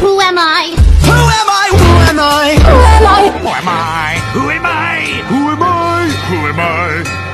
Who am I? Who am I? Who am I? Who am I? Who am I? Who am I? Who am I? Who am I?